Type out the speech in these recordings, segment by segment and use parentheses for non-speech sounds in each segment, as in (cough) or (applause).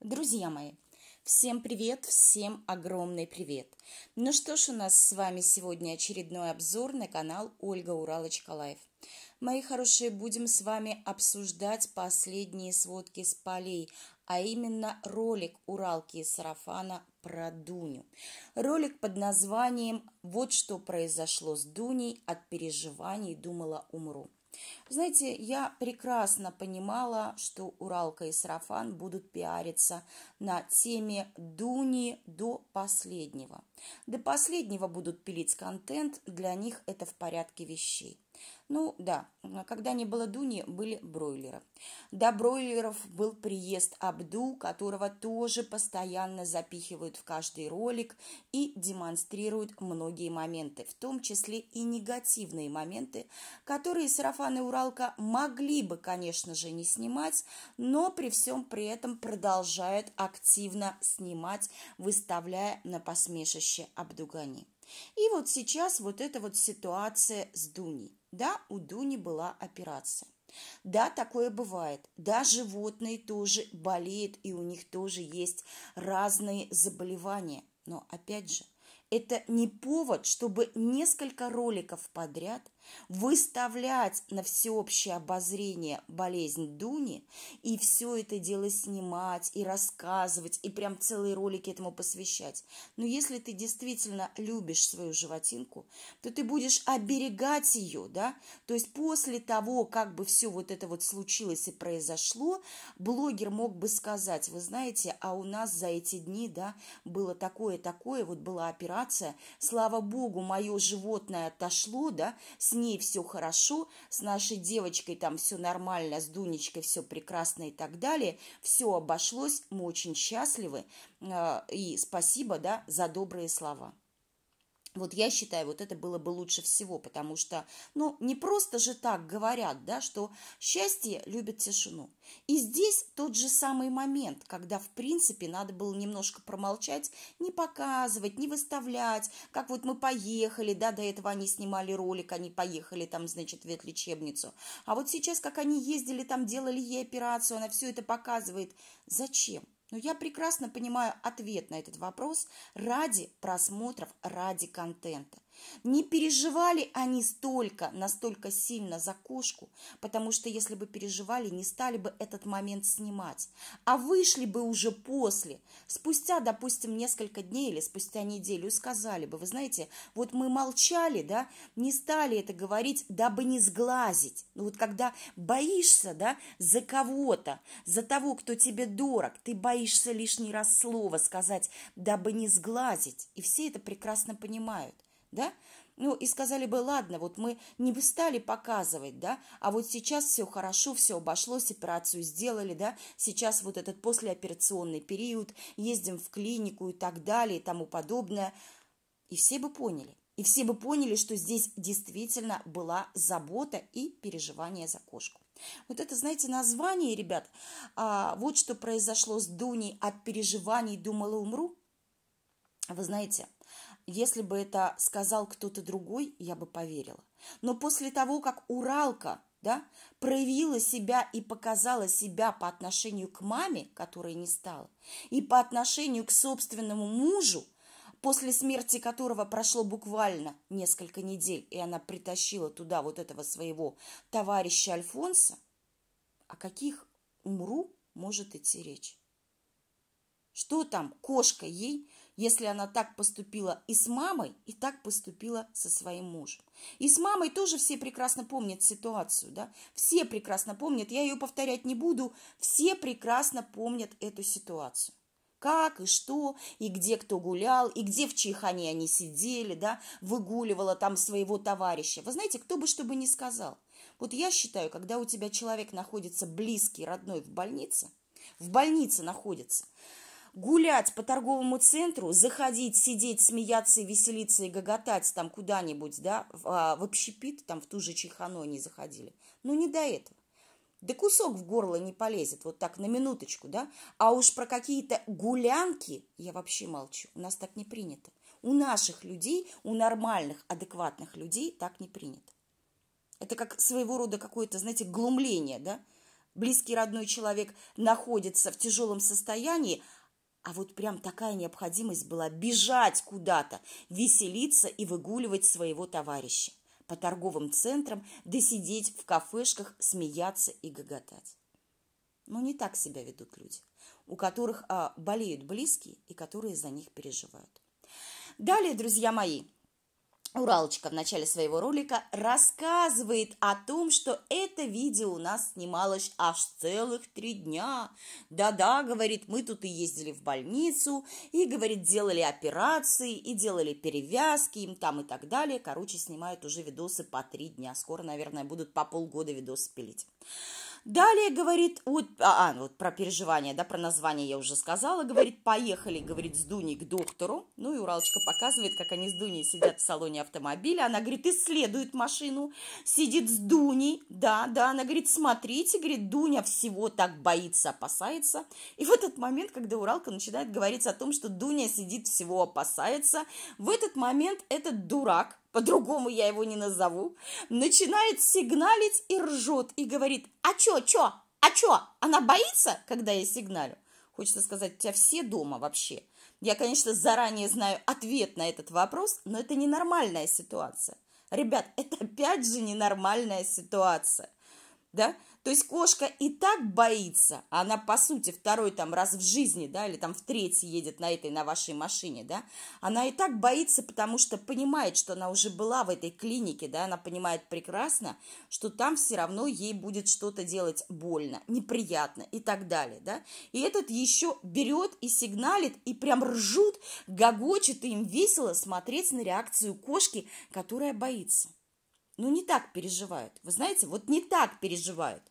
Друзья мои, всем привет, всем огромный привет. Ну что ж, у нас с вами сегодня очередной обзор на канал Ольга Уралочка Live. Мои хорошие, будем с вами обсуждать последние сводки с полей, а именно ролик Уралки и Сарафана про Дуню. Ролик под названием «Вот что произошло с Дуней, от переживаний думала умру». Знаете, я прекрасно понимала, что Уралка и Сарафан будут пиариться на теме Дуни до последнего. До последнего будут пилить контент, для них это в порядке вещей. Ну да, когда не было Дуни, были бройлеры. До бройлеров был приезд Абду, которого тоже постоянно запихивают в каждый ролик и демонстрируют многие моменты, в том числе и негативные моменты, которые Сарафан и Уралка могли бы, конечно же, не снимать, но при всем при этом продолжают активно снимать, выставляя на посмешище Абдугани. И вот сейчас вот эта вот ситуация с Дуней. Да, у Дуни была операция. Да, такое бывает. Да, животные тоже болеют, и у них тоже есть разные заболевания. Но опять же, это не повод, чтобы несколько роликов подряд выставлять на всеобщее обозрение болезнь Дуни и все это дело снимать и рассказывать, и прям целые ролики этому посвящать. Но если ты действительно любишь свою животинку, то ты будешь оберегать ее, да? То есть после того, как бы все вот это вот случилось и произошло, блогер мог бы сказать, вы знаете, а у нас за эти дни, да, было такое-такое, вот была операция, слава богу, мое животное отошло, да, с ней все хорошо, с нашей девочкой там все нормально, с Дунечкой все прекрасно и так далее, все обошлось, мы очень счастливы, а, и спасибо, да, за добрые слова. Вот я считаю, вот это было бы лучше всего, потому что, ну, не просто же так говорят, да, что счастье любит тишину. И здесь тот же самый момент, когда, в принципе, надо было немножко промолчать, не показывать, не выставлять, как вот мы поехали, да, до этого они снимали ролик, они поехали там, значит, в ветлечебницу. А вот сейчас, как они ездили там, делали ей операцию, она все это показывает. Зачем? Но я прекрасно понимаю ответ на этот вопрос ради просмотров, ради контента. Не переживали они столько, настолько сильно за кошку, потому что если бы переживали, не стали бы этот момент снимать, а вышли бы уже после, спустя, допустим, несколько дней или спустя неделю, и сказали бы, вы знаете, вот мы молчали, да, не стали это говорить, дабы не сглазить. Ну вот когда боишься, да, за кого-то, за того, кто тебе дорог, ты боишься лишний раз слова сказать, дабы не сглазить, и все это прекрасно понимают да? Ну, и сказали бы, ладно, вот мы не бы стали показывать, да, а вот сейчас все хорошо, все обошлось, операцию сделали, да, сейчас вот этот послеоперационный период, ездим в клинику и так далее и тому подобное. И все бы поняли. И все бы поняли, что здесь действительно была забота и переживание за кошку. Вот это, знаете, название, ребят, а, вот что произошло с Дуней от переживаний «думала умру». Вы знаете, если бы это сказал кто-то другой, я бы поверила. Но после того, как Уралка да, проявила себя и показала себя по отношению к маме, которой не стало, и по отношению к собственному мужу, после смерти которого прошло буквально несколько недель, и она притащила туда вот этого своего товарища Альфонса, о каких умру может идти речь? Что там, кошка ей если она так поступила и с мамой, и так поступила со своим мужем. И с мамой тоже все прекрасно помнят ситуацию, да? Все прекрасно помнят, я ее повторять не буду, все прекрасно помнят эту ситуацию. Как и что, и где кто гулял, и где в Чайхане они сидели, да, выгуливала там своего товарища. Вы знаете, кто бы что бы ни сказал. Вот я считаю, когда у тебя человек находится близкий, родной в больнице, в больнице находится – гулять по торговому центру, заходить, сидеть, смеяться веселиться и гоготать там куда-нибудь, да, в, а, в общепит, там в ту же Чайхану не заходили. Ну, не до этого. Да кусок в горло не полезет, вот так на минуточку, да? А уж про какие-то гулянки я вообще молчу. У нас так не принято. У наших людей, у нормальных, адекватных людей так не принято. Это как своего рода какое-то, знаете, глумление, да? близкий родной человек находится в тяжелом состоянии, а вот прям такая необходимость была бежать куда-то, веселиться и выгуливать своего товарища по торговым центрам, да сидеть в кафешках, смеяться и гоготать. Но не так себя ведут люди, у которых а, болеют близкие и которые за них переживают. Далее, друзья мои, Уралочка в начале своего ролика рассказывает о том, что это видео у нас снималось аж целых три дня. Да-да, говорит, мы тут и ездили в больницу, и, говорит, делали операции, и делали перевязки им там и так далее. Короче, снимают уже видосы по три дня. Скоро, наверное, будут по полгода видосы пилить. Далее говорит, вот, а, а, вот про переживания, да, про название я уже сказала, говорит, поехали, говорит, с Дуней к доктору. Ну и Уралочка показывает, как они с Дуней сидят в салоне автомобиля. Она, говорит, исследует машину, сидит с Дуней, да, да, она говорит, смотрите, говорит, Дуня всего так боится, опасается. И в этот момент, когда Уралка начинает говорить о том, что Дуня сидит всего опасается, в этот момент этот дурак, по-другому я его не назову, начинает сигналить и ржет, и говорит, а чё, чё, а чё, она боится, когда я сигналю? Хочется сказать, у тебя все дома вообще. Я, конечно, заранее знаю ответ на этот вопрос, но это ненормальная ситуация. Ребят, это опять же ненормальная ситуация. Да? То есть кошка и так боится, она, по сути, второй там раз в жизни, да, или там в третий едет на этой, на вашей машине, да, она и так боится, потому что понимает, что она уже была в этой клинике, да, она понимает прекрасно, что там все равно ей будет что-то делать больно, неприятно и так далее, да. И этот еще берет и сигналит, и прям ржут, гогочет, и им весело смотреть на реакцию кошки, которая боится ну, не так переживают. Вы знаете, вот не так переживают.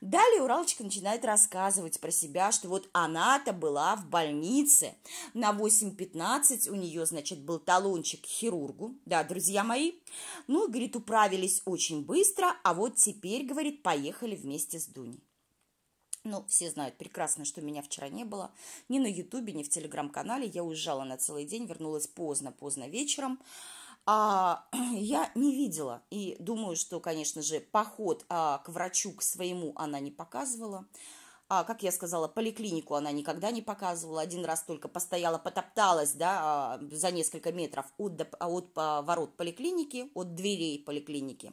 Далее Уралочка начинает рассказывать про себя, что вот она-то была в больнице. На 8.15 у нее, значит, был талончик к хирургу. Да, друзья мои. Ну, говорит, управились очень быстро, а вот теперь, говорит, поехали вместе с Дуней. Ну, все знают прекрасно, что меня вчера не было ни на Ютубе, ни в Телеграм-канале. Я уезжала на целый день, вернулась поздно-поздно вечером а, (clears throat) я не видела. И думаю, что, конечно же, поход а, к врачу, к своему она не показывала. А, как я сказала, поликлинику она никогда не показывала. Один раз только постояла, потопталась да, а, за несколько метров от, от, от ворот поликлиники, от дверей поликлиники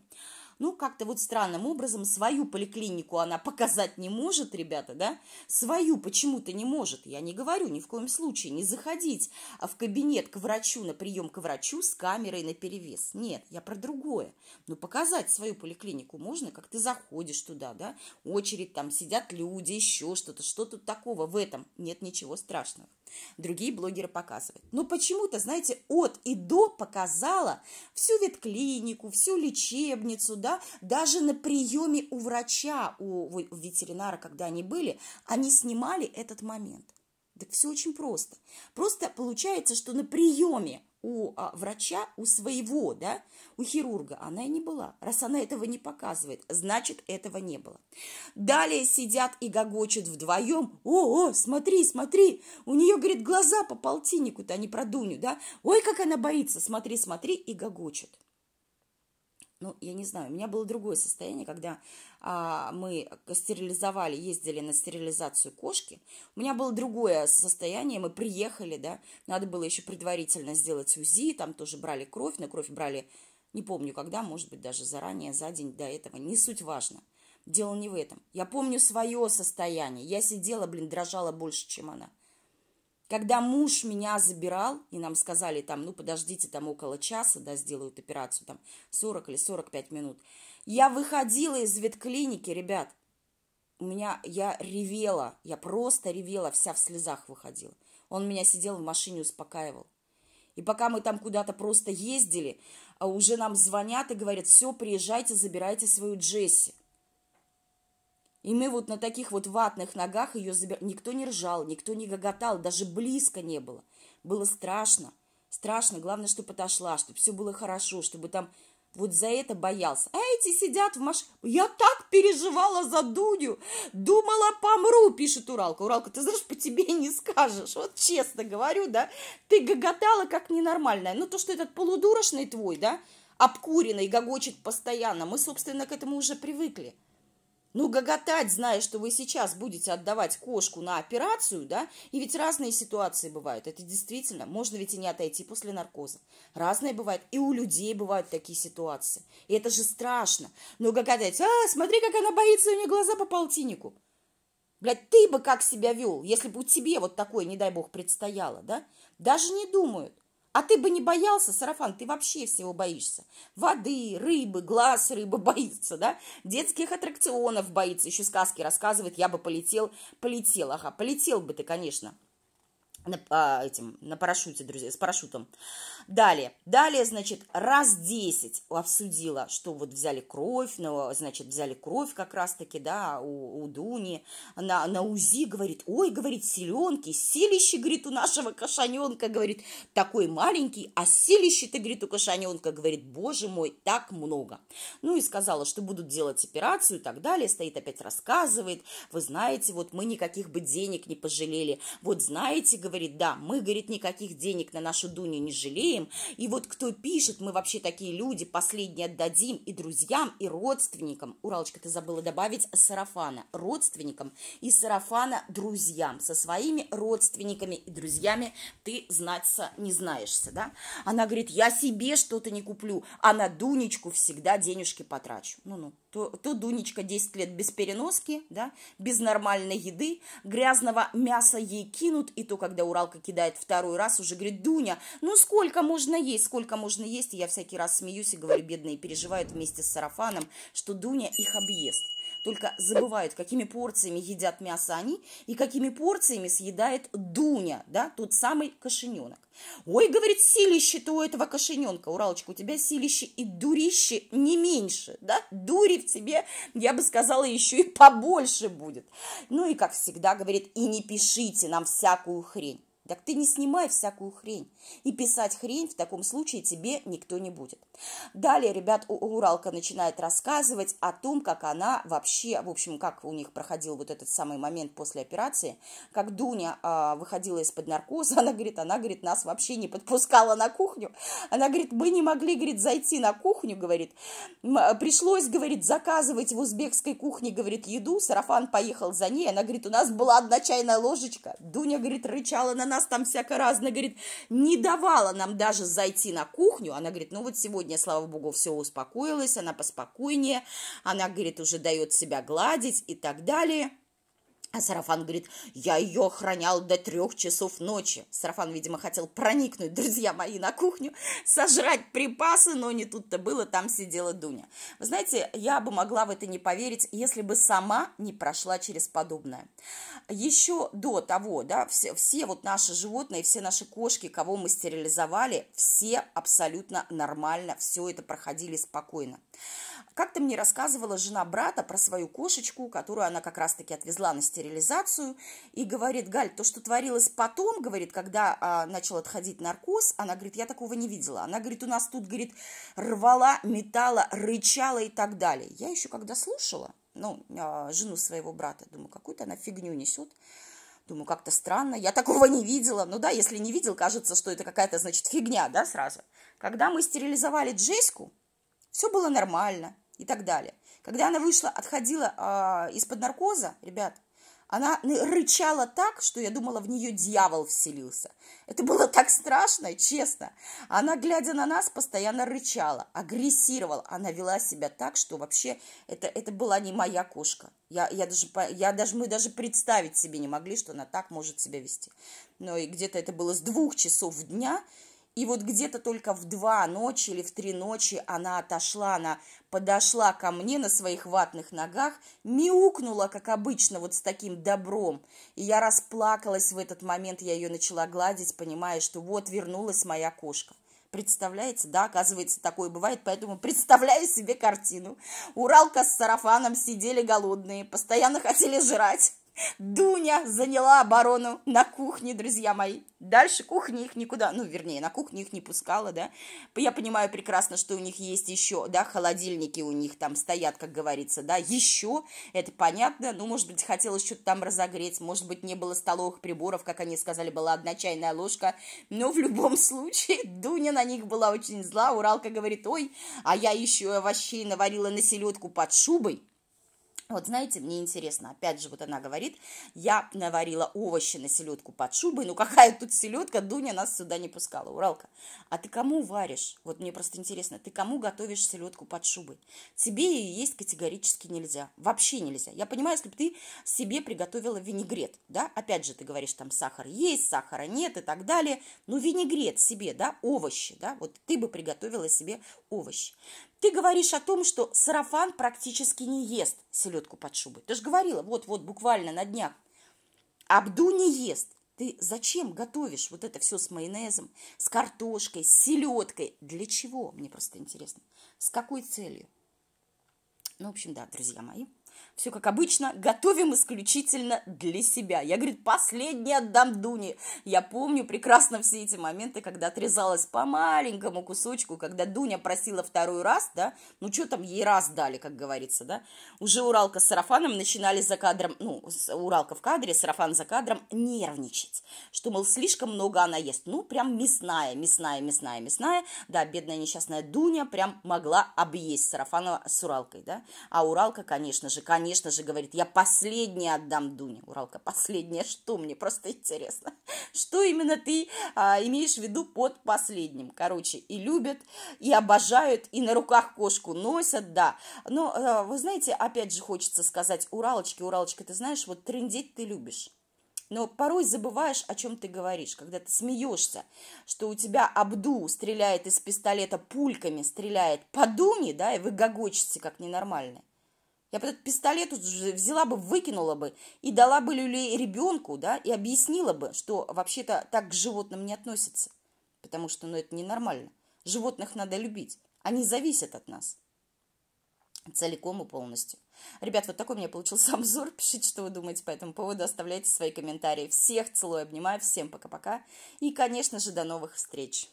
ну, как-то вот странным образом свою поликлинику она показать не может, ребята, да, свою почему-то не может. Я не говорю ни в коем случае не заходить в кабинет к врачу, на прием к врачу с камерой на перевес. Нет, я про другое. Но показать свою поликлинику можно, как ты заходишь туда, да, очередь, там сидят люди, еще что-то, что тут такого в этом? Нет ничего страшного. Другие блогеры показывают. Но почему-то, знаете, от и до показала всю ветклинику, всю лечебницу, да, даже на приеме у врача, у, у ветеринара, когда они были, они снимали этот момент. Так все очень просто. Просто получается, что на приеме у а, врача, у своего, да, у хирурга, она и не была. Раз она этого не показывает, значит, этого не было. Далее сидят и гогочут вдвоем. О, о, смотри, смотри, у нее, говорит, глаза по полтиннику-то, а не про Дуню, да? Ой, как она боится, смотри, смотри, и гогочут ну, я не знаю, у меня было другое состояние, когда а, мы стерилизовали, ездили на стерилизацию кошки. У меня было другое состояние, мы приехали, да, надо было еще предварительно сделать УЗИ, там тоже брали кровь, на кровь брали, не помню когда, может быть, даже заранее, за день до этого, не суть важно. Дело не в этом. Я помню свое состояние. Я сидела, блин, дрожала больше, чем она. Когда муж меня забирал, и нам сказали там, ну, подождите там около часа, да, сделают операцию, там, 40 или 45 минут. Я выходила из ветклиники, ребят, у меня, я ревела, я просто ревела, вся в слезах выходила. Он меня сидел в машине, успокаивал. И пока мы там куда-то просто ездили, а уже нам звонят и говорят, все, приезжайте, забирайте свою Джесси. И мы вот на таких вот ватных ногах ее забирали. Никто не ржал, никто не гоготал, даже близко не было. Было страшно. Страшно. Главное, чтобы отошла, чтобы все было хорошо, чтобы там вот за это боялся. А эти сидят в машине. Я так переживала за Дуню. Думала, помру, пишет Уралка. Уралка, ты знаешь, по тебе не скажешь. Вот честно говорю, да. Ты гоготала как ненормальная. Ну, то, что этот полудурочный твой, да, обкуренный, гогочет постоянно. Мы, собственно, к этому уже привыкли. Ну, гоготать, зная, что вы сейчас будете отдавать кошку на операцию, да, и ведь разные ситуации бывают. Это действительно, можно ведь и не отойти после наркоза. Разные бывают, и у людей бывают такие ситуации. И это же страшно. Ну, гоготать, а, смотри, как она боится, у нее глаза по полтиннику. Блядь, ты бы как себя вел, если бы тебе вот такое, не дай бог, предстояло, да? Даже не думают. А ты бы не боялся, Сарафан, ты вообще всего боишься. Воды, рыбы, глаз рыбы (laughs) боится, да? Детских аттракционов боится, еще сказки рассказывает, я бы полетел, полетел, ага, полетел бы ты, конечно на, а, этим, на парашюте, друзья, с парашютом. Далее, далее, значит, раз 10 обсудила, что вот взяли кровь, ну, значит, взяли кровь как раз-таки, да, у, у Дуни. На, на УЗИ говорит, ой, говорит, селенки, силище, говорит, у нашего кошаненка, говорит, такой маленький, а силище-то, говорит, у кошаненка, говорит, боже мой, так много. Ну и сказала, что будут делать операцию и так далее, стоит опять рассказывает, вы знаете, вот мы никаких бы денег не пожалели, вот знаете, говорит, да, мы, говорит, никаких денег на нашу Дуню не жалеем. И вот кто пишет, мы вообще такие люди, последние отдадим и друзьям, и родственникам. Уралочка, ты забыла добавить сарафана. Родственникам и сарафана друзьям. Со своими родственниками и друзьями ты знаться не знаешься, да? Она говорит, я себе что-то не куплю, а на Дунечку всегда денежки потрачу. Ну-ну то, то Дунечка 10 лет без переноски, да, без нормальной еды, грязного мяса ей кинут, и то, когда Уралка кидает второй раз, уже говорит, Дуня, ну сколько можно есть, сколько можно есть, и я всякий раз смеюсь и говорю, бедные переживают вместе с Сарафаном, что Дуня их объест только забывают, какими порциями едят мясо они и какими порциями съедает Дуня, да, тот самый кошененок. Ой, говорит, силище-то у этого кошененка, Уралочка, у тебя силище и дурище не меньше, да, дури в тебе, я бы сказала, еще и побольше будет. Ну и, как всегда, говорит, и не пишите нам всякую хрень. Так ты не снимай всякую хрень. И писать хрень в таком случае тебе никто не будет. Далее, ребят, Уралка начинает рассказывать о том, как она вообще, в общем, как у них проходил вот этот самый момент после операции, как Дуня э, выходила из-под наркоза, (laughs) она говорит, она, говорит, нас вообще не подпускала на кухню. Она говорит, мы не могли, говорит, зайти на кухню, говорит. Пришлось, говорит, заказывать в узбекской кухне, говорит, еду. Сарафан поехал за ней. Она говорит, у нас была одна чайная ложечка. Дуня, говорит, рычала на нас нас там всяко разное, говорит, не давала нам даже зайти на кухню. Она говорит, ну вот сегодня, слава богу, все успокоилось, она поспокойнее, она, говорит, уже дает себя гладить и так далее. А Сарафан говорит, я ее охранял до трех часов ночи. Сарафан, видимо, хотел проникнуть, друзья мои, на кухню, сожрать припасы, но не тут-то было, там сидела Дуня. Вы знаете, я бы могла в это не поверить, если бы сама не прошла через подобное. Еще до того, да, все, все вот наши животные, все наши кошки, кого мы стерилизовали, все абсолютно нормально, все это проходили спокойно. Как-то мне рассказывала жена брата про свою кошечку, которую она как раз-таки отвезла на стерилизацию, и говорит, Галь, то, что творилось потом, говорит, когда а, начал отходить наркоз, она говорит, я такого не видела. Она говорит, у нас тут, говорит, рвала, метала, рычала и так далее. Я еще когда слушала, ну, а, жену своего брата, думаю, какую-то она фигню несет. Думаю, как-то странно, я такого не видела. Ну да, если не видел, кажется, что это какая-то, значит, фигня, да, сразу. Когда мы стерилизовали Джейску, все было нормально и так далее. Когда она вышла, отходила э, из-под наркоза, ребят, она рычала так, что я думала, в нее дьявол вселился. Это было так страшно, честно. Она, глядя на нас, постоянно рычала, агрессировала. Она вела себя так, что вообще это, это была не моя кошка. Я, я даже, я даже, мы даже представить себе не могли, что она так может себя вести. Но и где-то это было с двух часов дня, и вот где-то только в два ночи или в три ночи она отошла, она подошла ко мне на своих ватных ногах, мяукнула, как обычно, вот с таким добром. И я расплакалась в этот момент, я ее начала гладить, понимая, что вот вернулась моя кошка. Представляете, да, оказывается, такое бывает, поэтому представляю себе картину. Уралка с сарафаном сидели голодные, постоянно хотели жрать. Дуня заняла оборону на кухне, друзья мои. Дальше кухни их никуда, ну, вернее, на кухню их не пускала, да. Я понимаю прекрасно, что у них есть еще, да, холодильники у них там стоят, как говорится, да, еще, это понятно, ну, может быть, хотелось что-то там разогреть, может быть, не было столовых приборов, как они сказали, была одна чайная ложка, но в любом (laughs) случае Дуня на них была очень зла, Уралка говорит, ой, а я еще овощей наварила на селедку под шубой, Вот знаете, мне интересно, опять же, вот она говорит, я наварила овощи на селедку под шубой, ну какая тут селедка, Дуня нас сюда не пускала, Уралка. А ты кому варишь? Вот мне просто интересно, ты кому готовишь селедку под шубой? Тебе ее есть категорически нельзя, вообще нельзя. Я понимаю, если бы ты себе приготовила винегрет, да, опять же, ты говоришь, там сахар есть, сахара нет и так далее, ну винегрет себе, да, овощи, да, вот ты бы приготовила себе овощи. Ты говоришь о том, что сарафан практически не ест селедку под шубой. Ты же говорила, вот-вот, буквально на днях. Абду не ест. Ты зачем готовишь вот это все с майонезом, с картошкой, с селедкой? Для чего? Мне просто интересно. С какой целью? Ну, в общем, да, друзья мои. Все как обычно, готовим исключительно для себя. Я, говорит, последний отдам Дуне. Я помню прекрасно все эти моменты, когда отрезалась по маленькому кусочку, когда Дуня просила второй раз, да, ну что там ей раз дали, как говорится, да. Уже Уралка с сарафаном начинали за кадром, ну, Уралка в кадре, сарафан за кадром нервничать, что, мол, слишком много она ест. Ну, прям мясная, мясная, мясная, мясная. Да, бедная несчастная Дуня прям могла объесть сарафана с Уралкой, да. А Уралка, конечно же, конечно же, говорит, я последний отдам Дуне. Уралка, последняя, что мне просто интересно. (laughs) Что именно ты а, имеешь в виду под последним? Короче, и любят, и обожают, и на руках кошку носят, да. Но, а, вы знаете, опять же хочется сказать, Уралочки, Уралочка, ты знаешь, вот трындеть ты любишь. Но порой забываешь, о чем ты говоришь, когда ты смеешься, что у тебя Абду стреляет из пистолета пульками, стреляет по Дуне, да, и вы гогочете, как ненормальные. Я бы этот пистолет взяла бы, выкинула бы и дала бы люлей ребенку, да, и объяснила бы, что вообще-то так к животным не относятся. Потому что, ну, это ненормально. Животных надо любить. Они зависят от нас. Целиком и полностью. Ребят, вот такой у меня получился (laughs) обзор. Пишите, что вы думаете по этому поводу. Оставляйте свои комментарии. Всех целую, обнимаю. Всем пока-пока. И, конечно же, до новых встреч.